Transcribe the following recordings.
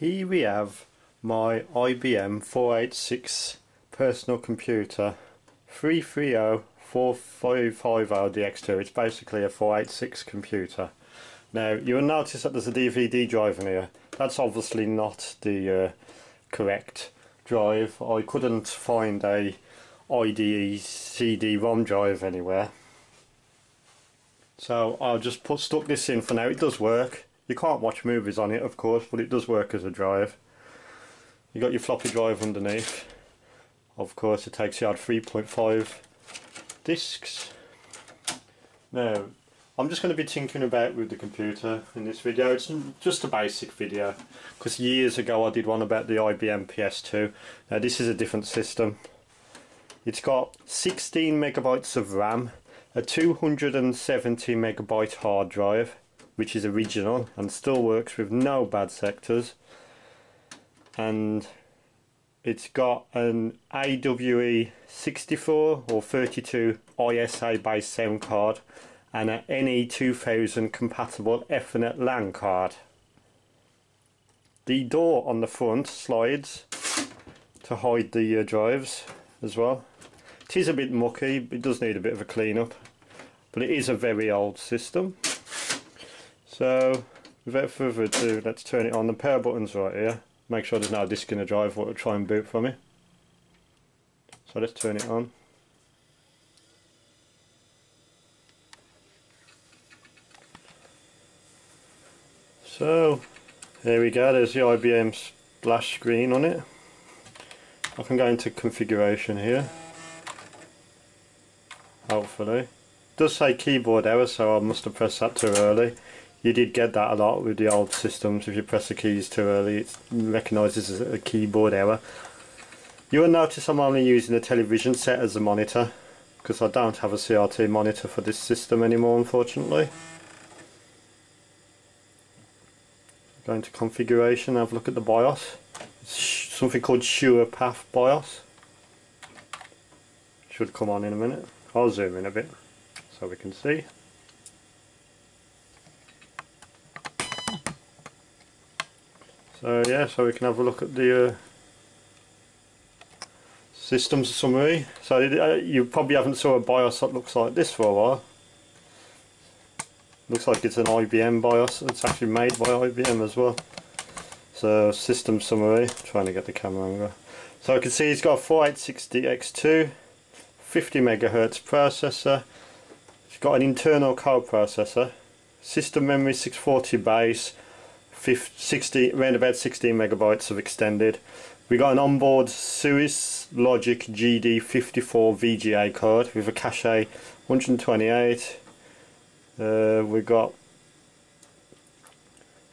Here we have my IBM 486 personal computer 330-4550DX2. It's basically a 486 computer. Now you'll notice that there's a DVD drive in here. That's obviously not the uh, correct drive. I couldn't find a IDE CD-ROM drive anywhere. So I'll just put stuck this in for now. It does work. You can't watch movies on it, of course, but it does work as a drive. You got your floppy drive underneath. Of course, it takes you out 3.5 discs. Now, I'm just going to be tinkering about with the computer in this video. It's just a basic video because years ago I did one about the IBM PS2. Now this is a different system. It's got 16 megabytes of RAM, a 270 megabyte hard drive, which is original and still works with no bad sectors and it's got an AWE 64 or 32 ISA based sound card and an NE2000 compatible Ethernet LAN card. The door on the front slides to hide the uh, drives as well. It is a bit mucky, it does need a bit of a clean up, but it is a very old system. So without further ado, let's turn it on. The power button's right here. Make sure there's no disk in the drive what will try and boot from it. So let's turn it on. So there we go, there's the IBM splash screen on it. I can go into configuration here. Hopefully. It does say keyboard error so I must have pressed that too early you did get that a lot with the old systems. If you press the keys too early, it recognises a keyboard error. You will notice I'm only using a television set as a monitor because I don't have a CRT monitor for this system anymore unfortunately. Go into configuration, have a look at the BIOS. It's something called SurePath BIOS. Should come on in a minute. I'll zoom in a bit so we can see. So yeah, so we can have a look at the uh, systems summary. So uh, you probably haven't saw a BIOS that looks like this for a while. Looks like it's an IBM BIOS. It's actually made by IBM as well. So system summary. Trying to get the camera angle. So I can see it's got a 4860X2, 50 megahertz processor. It's got an internal co-processor, system memory 640 base, 50, 60, around about 16 megabytes of extended. We got an onboard Cirrus Logic GD54 VGA card with a cache 128. Uh, we got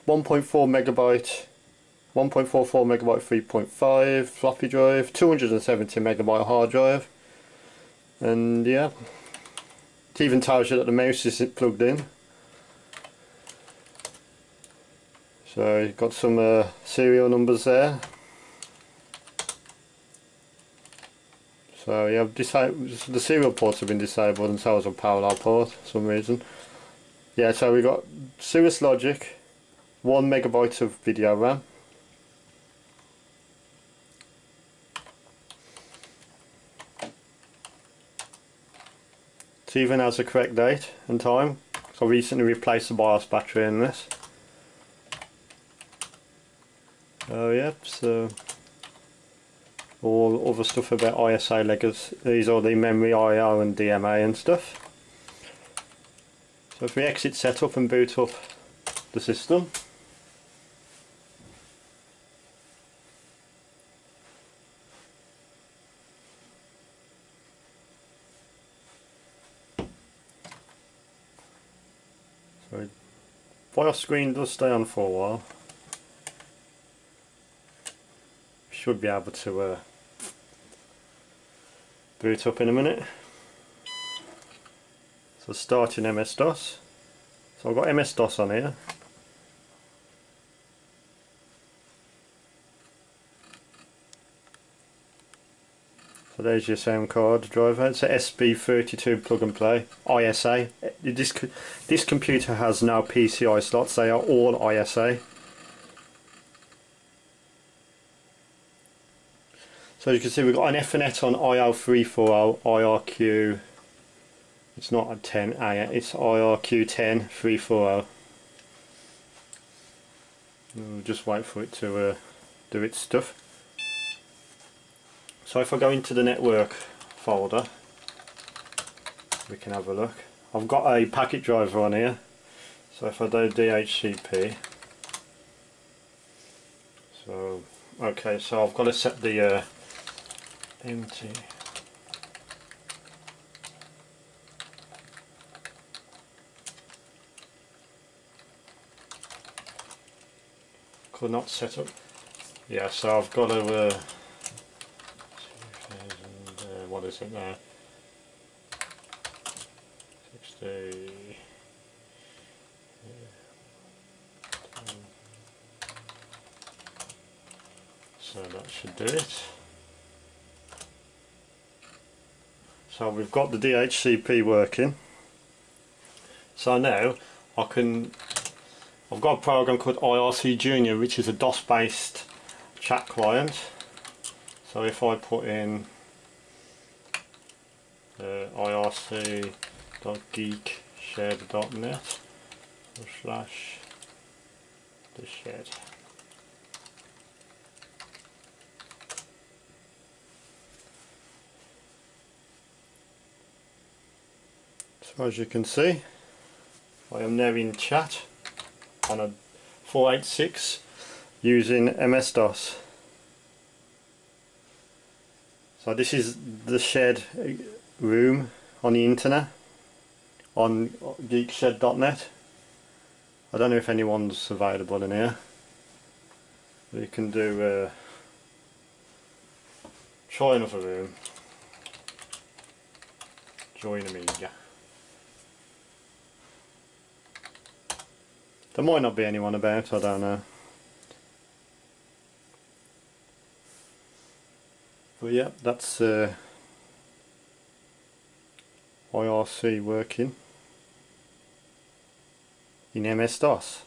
1.4 megabyte 1.44 megabyte 3.5 floppy drive 270 megabyte hard drive and yeah it even tells you that the mouse isn't plugged in So you've got some uh, serial numbers there. So you have the serial ports have been disabled and so has a parallel port for some reason. Yeah, so we've got Cirrus Logic, one megabyte of video RAM. It even has a correct date and time. So I recently replaced the BIOS battery in this. Oh yep, so all other stuff about ISA legacy, these are the memory IO and DMA and stuff. So if we exit setup and boot up the system, so BIOS screen does stay on for a while. Should be able to uh, boot up in a minute. So starting MS-DOS. So I've got MS-DOS on here. So there's your sound card driver. It's a SB32 plug and play ISA. This this computer has no PCI slots. They are all ISA. So as you can see we've got an Ethernet on IL340 IRQ. It's not a 10A, it's IRQ10 340. We'll just wait for it to uh, do its stuff. So if I go into the network folder, we can have a look. I've got a packet driver on here. So if I do DHCP, so okay, so I've got to set the uh, empty. Could not set up. Yeah, so I've got to. Uh, 2000, uh, what is it now? 60. So that should do it. So we've got the DHCP working. So now I can, I've got a program called IRC Junior which is a DOS based chat client. So if I put in uh, irc.geekshed.net slash the shed. So as you can see, I am now in chat on a 486 using MS-DOS. So this is the shed room on the internet on geekshed.net. I don't know if anyone's available in here. We can do uh, try another room. Join me, Amiga. There might not be anyone about, I don't know. But yeah, that's uh, IRC working in MS-DOS.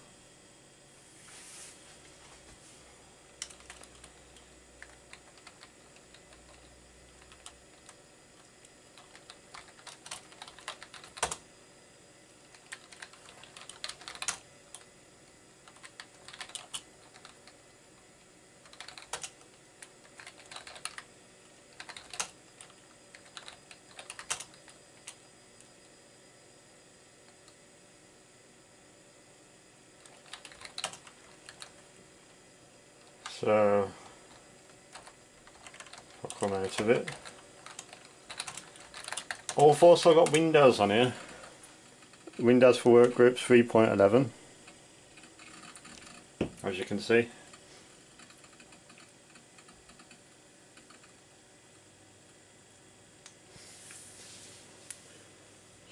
So I'll come out of it. Oh, I've also got Windows on here. Windows for Workgroups 3.11 as you can see.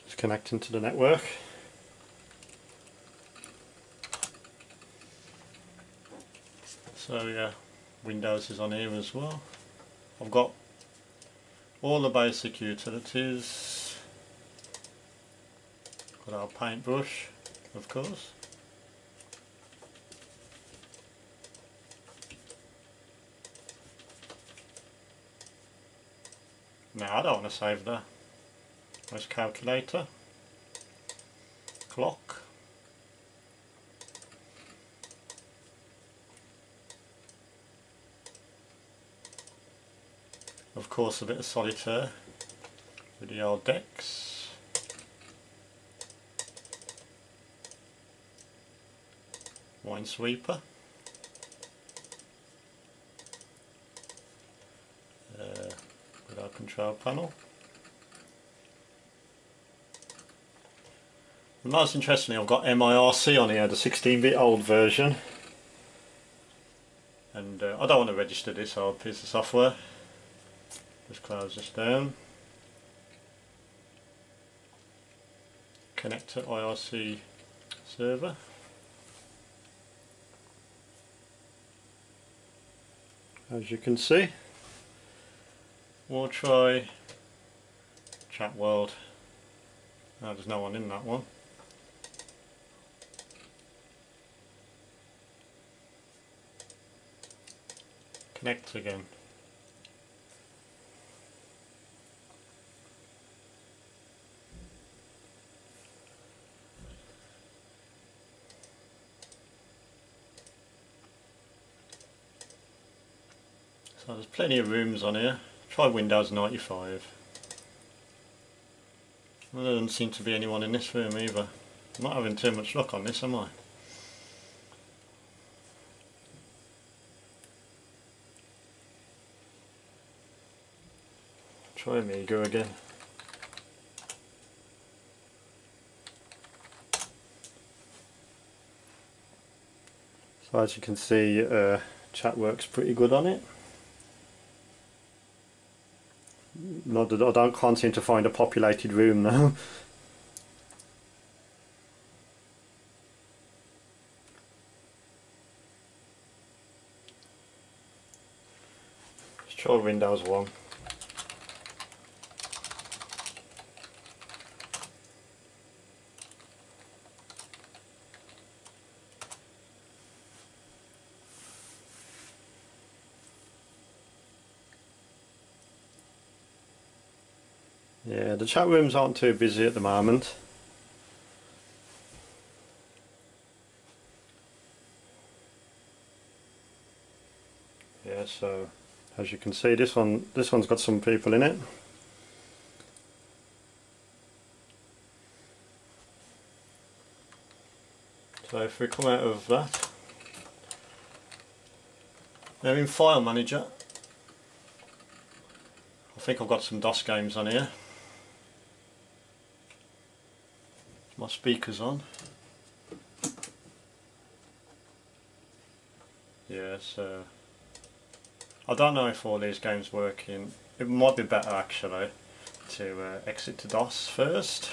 Just connecting to the network. So yeah, Windows is on here as well. I've got all the basic utilities. Got our paintbrush, of course. Now I don't want to save that. There's calculator, clock, of course a bit of solitaire with the old decks. Minesweeper. Uh, with our control panel. And most interestingly I've got MIRC on here the 16-bit old version. And uh, I don't want to register this old piece of software just close this down. Connect to IRC server. As you can see, we'll try chat world. No, there's no one in that one. Connect again. Plenty of rooms on here. Try Windows 95. Well, there doesn't seem to be anyone in this room either. I'm not having too much luck on this, am I? Try Amiga again. So as you can see, uh, chat works pretty good on it. Not that I don't can't seem to find a populated room now. Let's try Windows 1. Yeah, the chat rooms aren't too busy at the moment. Yeah, so as you can see this one this one's got some people in it. So if we come out of that, now in File Manager, I think I've got some DOS games on here. Speaker's on. Yeah, so I don't know if all these games work in. It might be better actually to uh, exit to DOS first.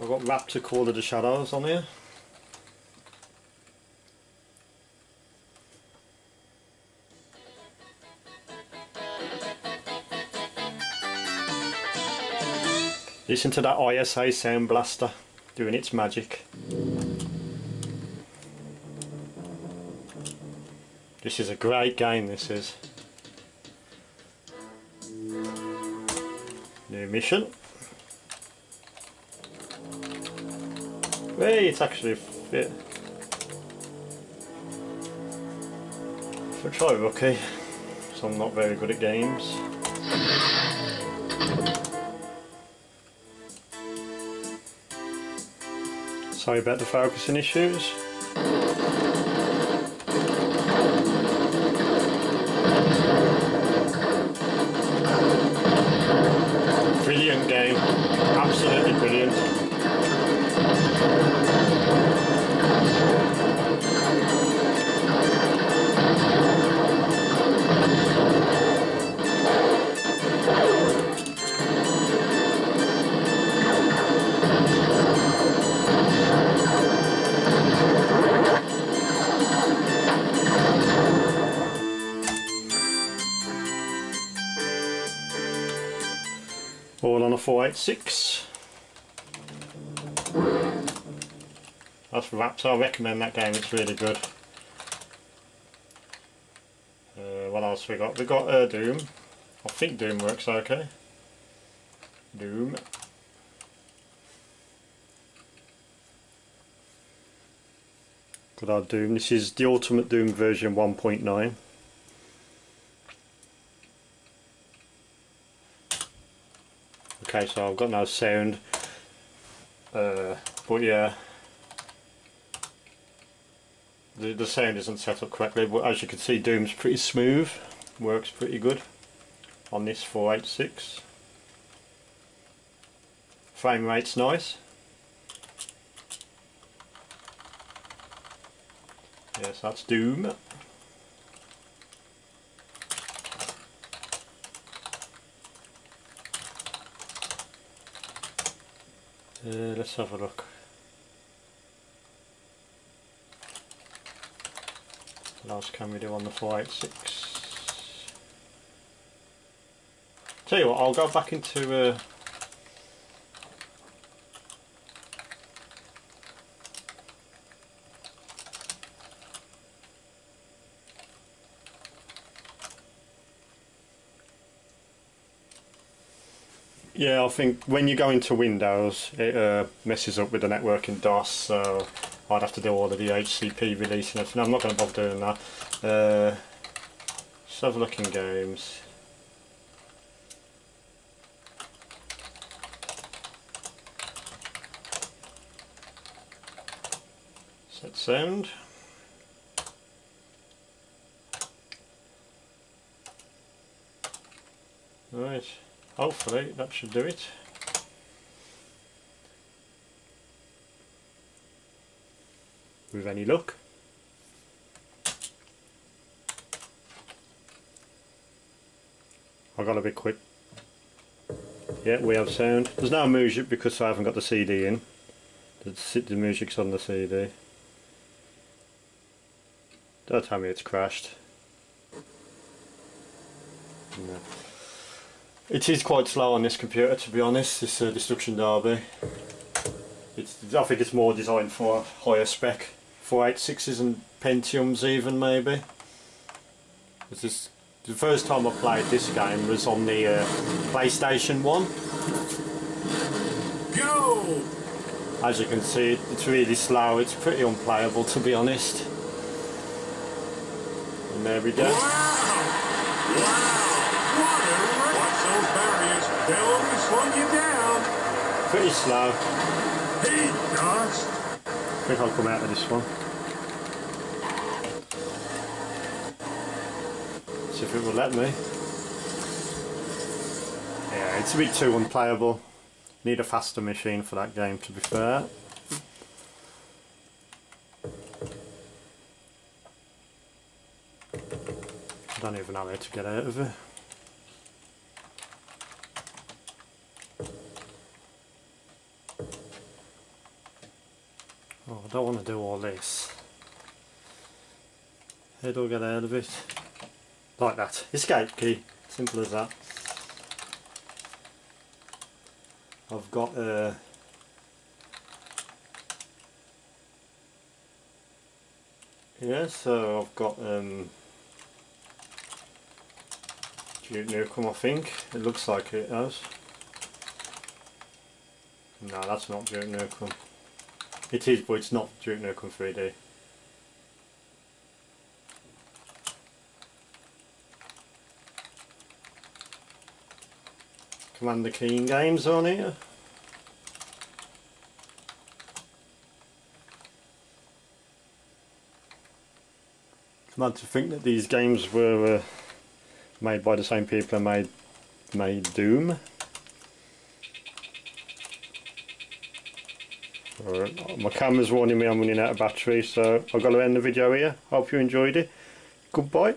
I've got Raptor Call of the Shadows on here. Listen to that ISA sound blaster doing its magic. This is a great game this is. New mission. Hey, it's actually fit. For try rookie, so I'm not very good at games. Sorry about the focusing issues. Brilliant game, absolutely brilliant. 486. That's for wraps. I recommend that game. It's really good. Uh, what else we got? We got uh, Doom. I think Doom works okay. Doom. Good old Doom. This is the Ultimate Doom version 1.9. Okay, so I've got no sound. Uh, but yeah, the, the sound isn't set up correctly, but as you can see Doom's pretty smooth, works pretty good on this 486. Frame rate's nice. Yes, that's Doom. Uh, let's have a look. Else can we do on the 486? Tell you what, I'll go back into uh, Yeah, I think when you go into Windows, it uh, messes up with the network in DOS, so I'd have to do all of the HCP release and. I'm not going to bother doing that. Uh, let's have a look in games. Set sound. Right, hopefully that should do it. With any luck. I got a bit quick. Yeah, we have sound. There's no music because I haven't got the CD in. The, the music's on the CD. Don't tell me it's crashed. No. It is quite slow on this computer to be honest, this uh, Destruction Derby. It's, I think it's more designed for higher spec 486s and Pentiums even maybe. This the first time I played this game was on the uh, PlayStation 1. Go! As you can see it's really slow, it's pretty unplayable to be honest. And there we go. Wow! Wow! Pretty slow. I think I'll come out of this one. See if it will let me. Yeah, it's a bit too unplayable. Need a faster machine for that game to be fair. I don't even know how to get out of it. Oh, I don't want to do all this. How do I get out of it? Like that. Escape key. Simple as that. I've got a... Uh, yeah, so I've got um, Duke Nukem I think. It looks like it has. No, that's not Duke Nukem. It is, but it's not Duke Nukem 3D. Commander Keen games on here. Mad to think that these games were uh, made by the same people who made made Doom. Right, my camera's warning me I'm running out of battery, so I've got to end the video here. Hope you enjoyed it. Goodbye.